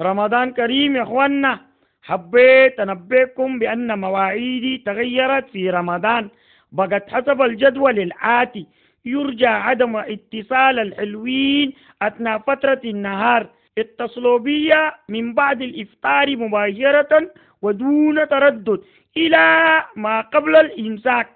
رمضان كريم يا أخوانا. حبيت أنبئكم بأن مواعيدي تغيرت في رمضان. بقت حسب الجدول الآتي يرجى عدم اتصال الحلوين أثناء فترة النهار. اتصلوا بي من بعد الإفطار مباشرة ودون تردد إلى ما قبل الإمساك.